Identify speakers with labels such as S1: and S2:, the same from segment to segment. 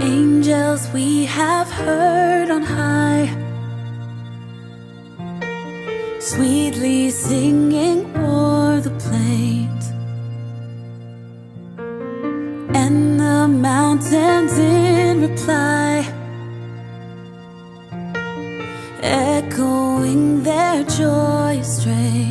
S1: Angels we have heard on high, sweetly singing o'er the plains, and the mountains in reply, echoing their joyous strains.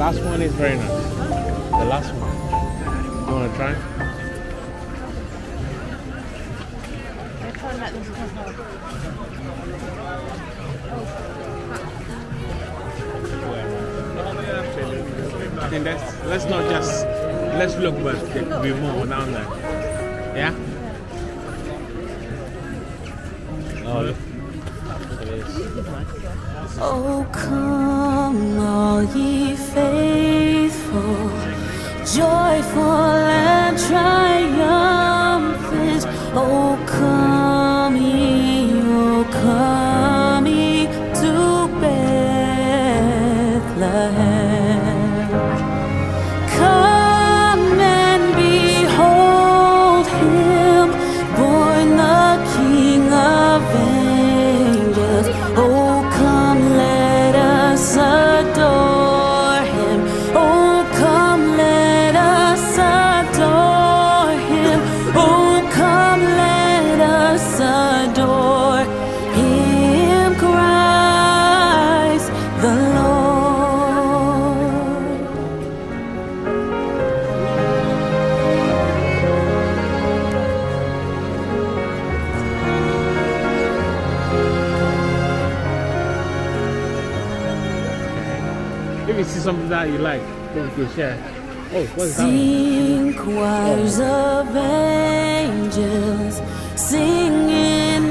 S2: Last one is very nice. The last one. You want to try? I think that's, let's not just, let's look, but be more down there. Yeah? Oh.
S1: Oh, come, all ye faithful, joyful and triumphant. Oh,
S2: you. Oh?
S1: Sing choirs of angels, sing in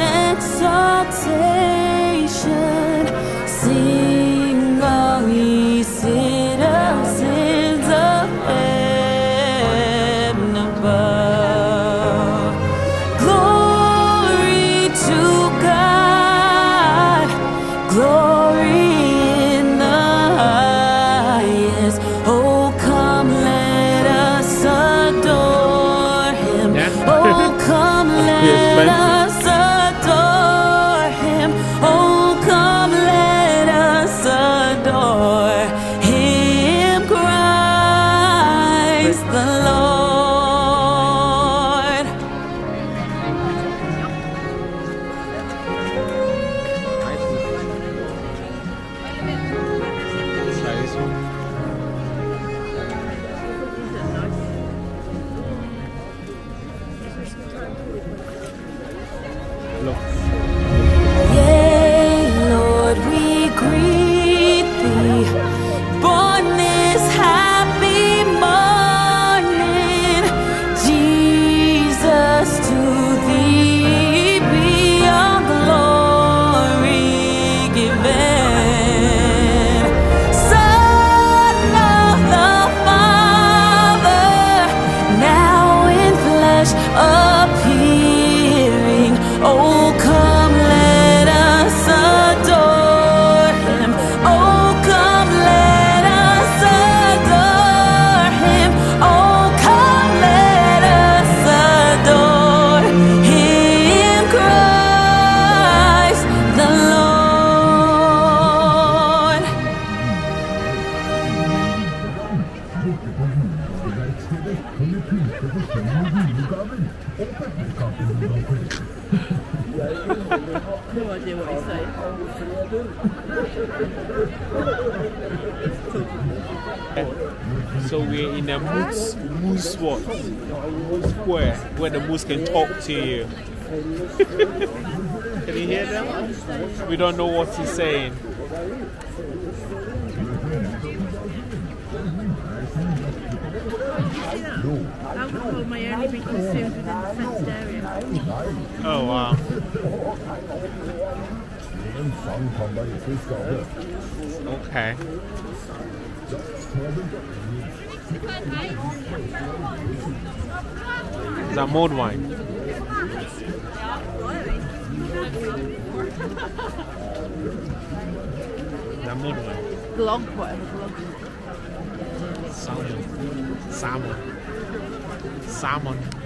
S2: to you. can you hear them? We don't know what he's saying.
S3: Alcohol may only be consumed within the fenced area.
S2: Oh wow. Okay. Za Mordwine. Za Mordwine.
S3: Glog, whatever glog.
S2: Salmon. Salmon. Salmon.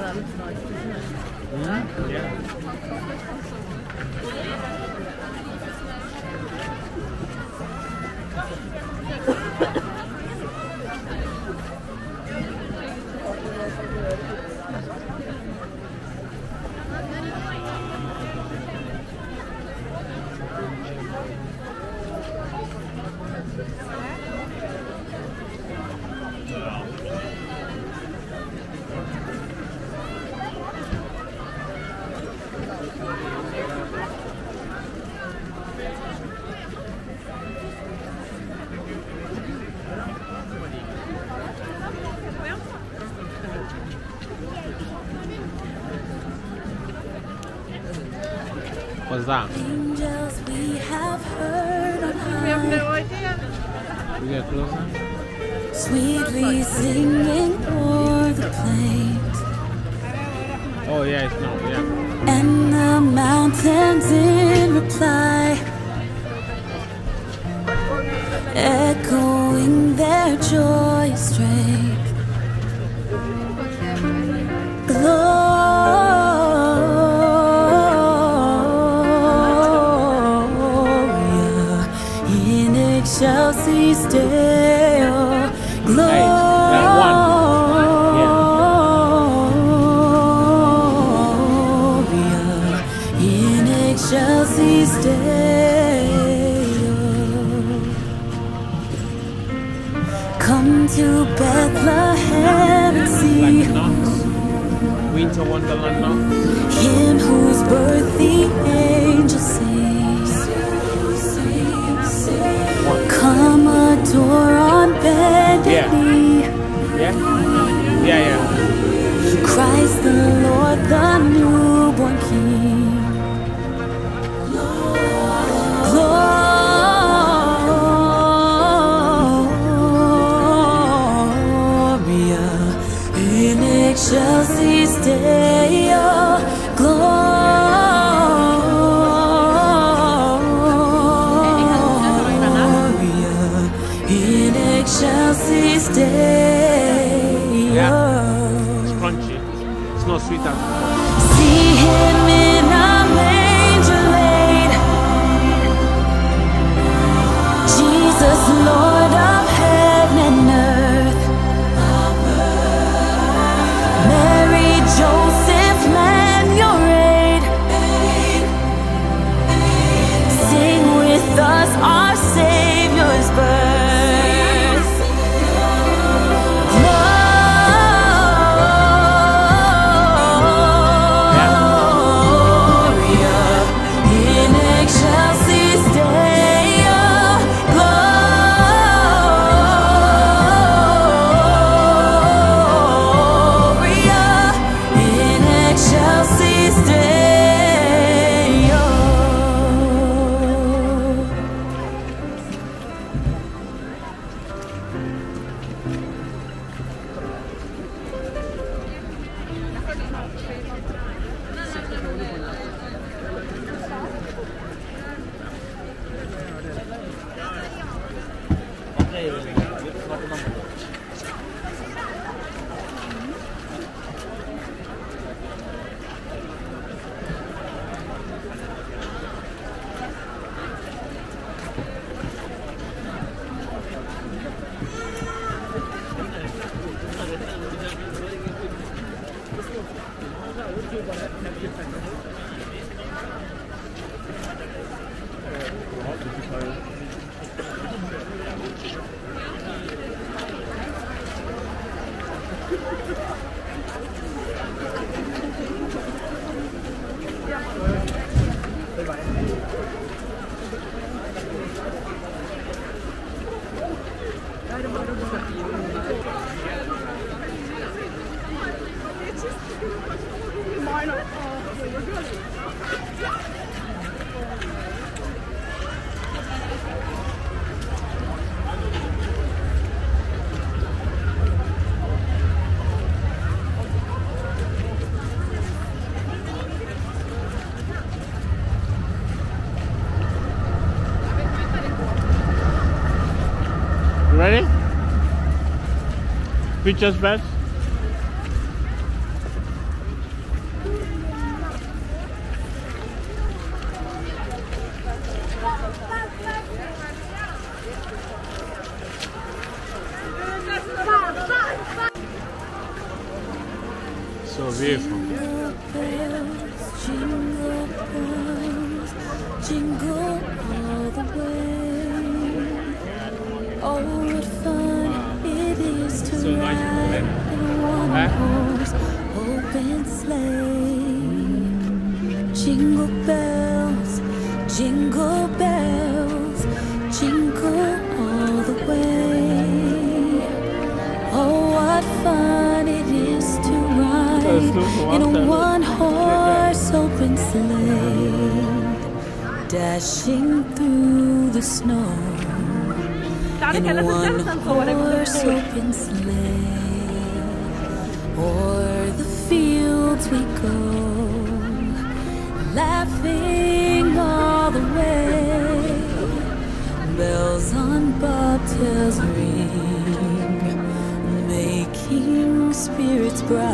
S3: That looks nice, doesn't it? Hmm?
S2: Yeah. What's that?
S1: Angels we have heard on
S3: We have no idea.
S2: We get closer?
S1: sweetly singing o'er the plains,
S2: Oh yeah, it's not. Yeah.
S1: and the mountains in reply, echoing their joyous excelsis Deo. Gloria in excelsis Deo. Come to Bethlehem and
S2: Like
S1: see.
S2: Winter Wonderland
S1: him whose birth
S2: Alrededor. Pictures first. So beautiful.
S1: Jingle all the way. Oh, is
S2: So nice,
S1: ride
S2: Glenn.
S1: one
S2: Huh?
S1: horse open sleigh. Jingle bells, jingle bells, jingle all the way. Oh, what fun it is to ride in a
S2: one
S1: one horse open sleigh, dashing through the snow. In one horse open sleigh, o'er the fields we go, laughing all the way. Bells on bobtails ring, making spirits bright.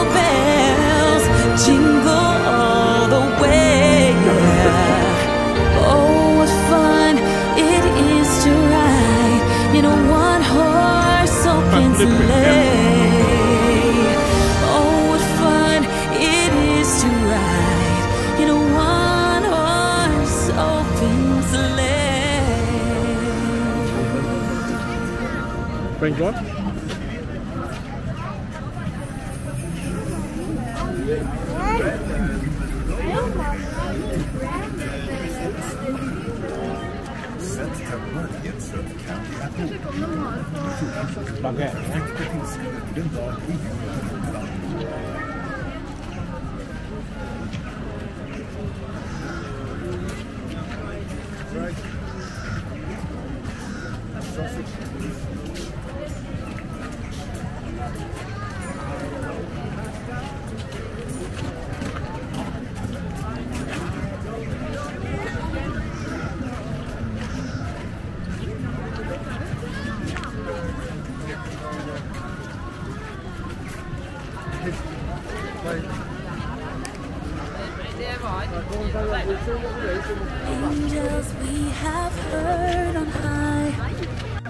S2: Thank God. Baguette.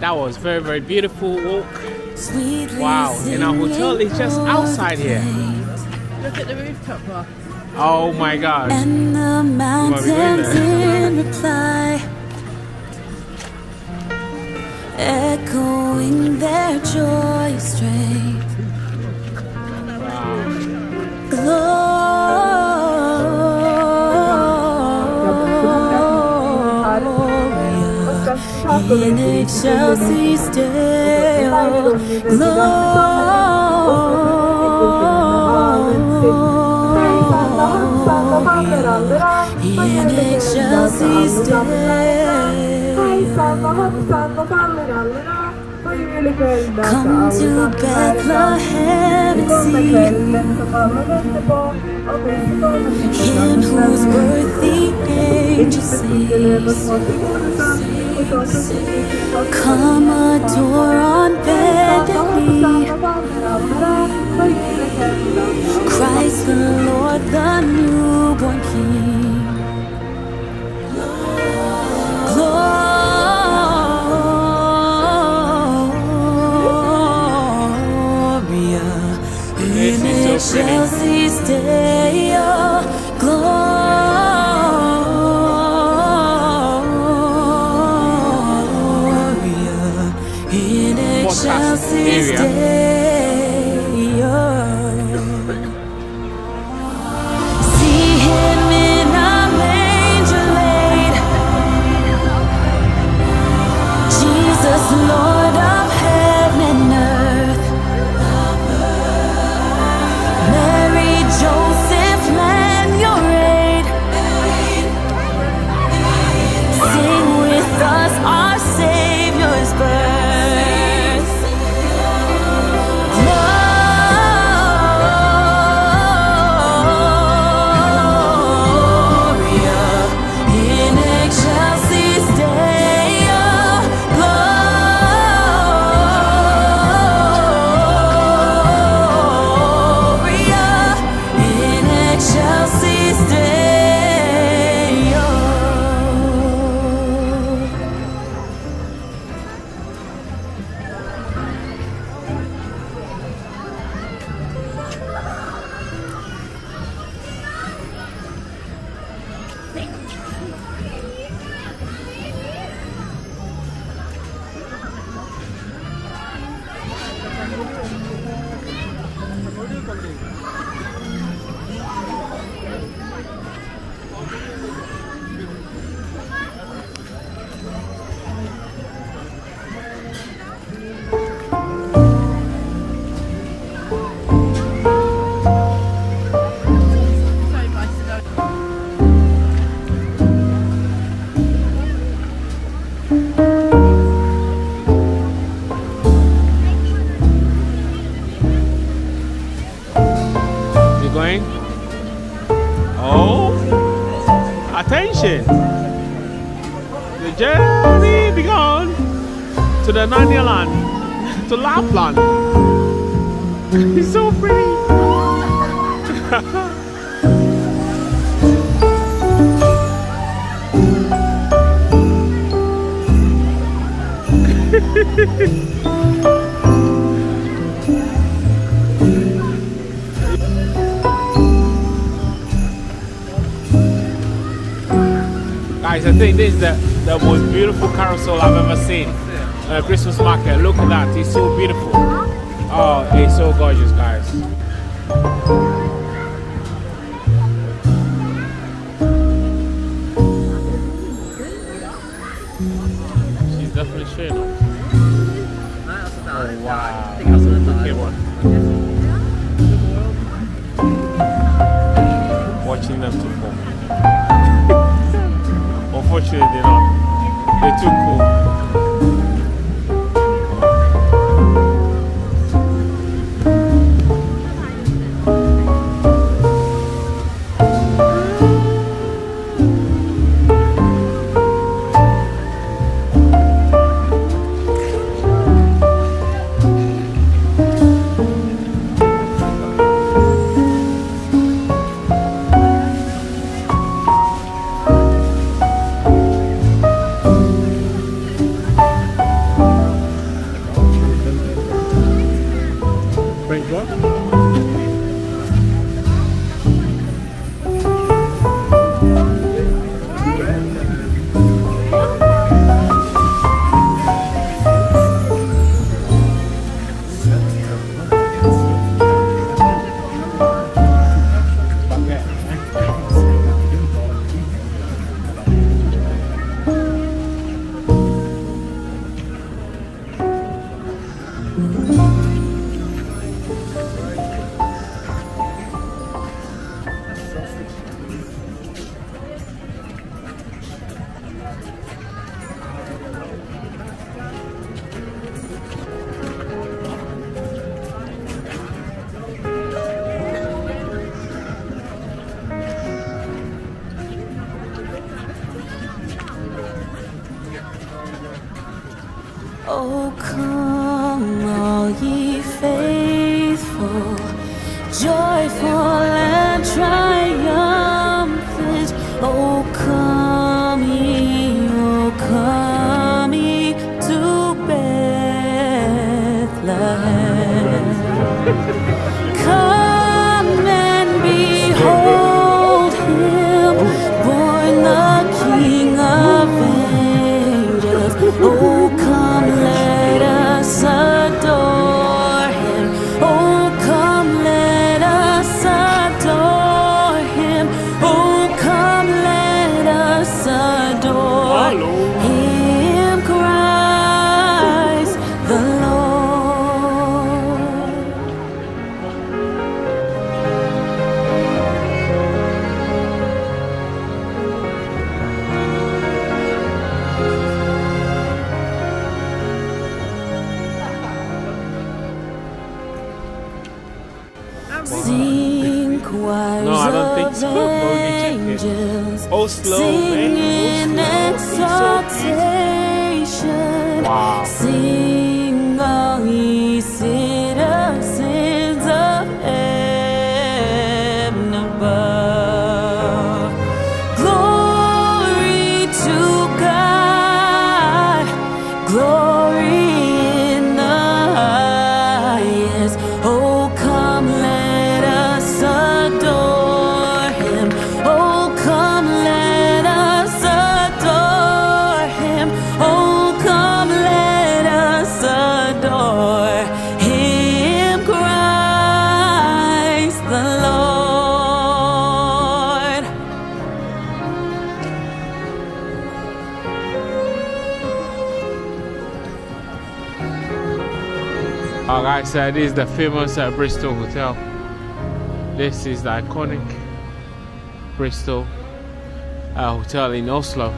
S2: That was very, very beautiful walk.
S1: Sweetly
S2: Wow, and our hotel is just outside here.
S3: Look at the rooftop bar.
S2: Oh my god.
S1: And the mountains in reply, echoing their joy straight. Gloria in excelsis Deo. Gloria in excelsis Deo. Come to Bethlehem and see Him whose birth the angels sing. Come adore on bended knee Christ the Lord, the newborn King. Gloria in
S2: This is so pretty.
S1: excelsis Deo.
S2: Area. To the Narnia land, to Lapland. it's so pretty. Guys, I think this is the, the most beautiful carousel I've ever seen. Uh, Christmas market. Look at that. It's so beautiful. Oh, it's so gorgeous, guys. She's definitely showing off. Oh, wow. Okay, one. Watching them to form. Unfortunately, they're not. They're too cool.
S1: this, is the famous uh, Bristol Hotel. This is the iconic Bristol uh, Hotel in Oslo.